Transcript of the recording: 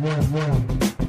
one, one.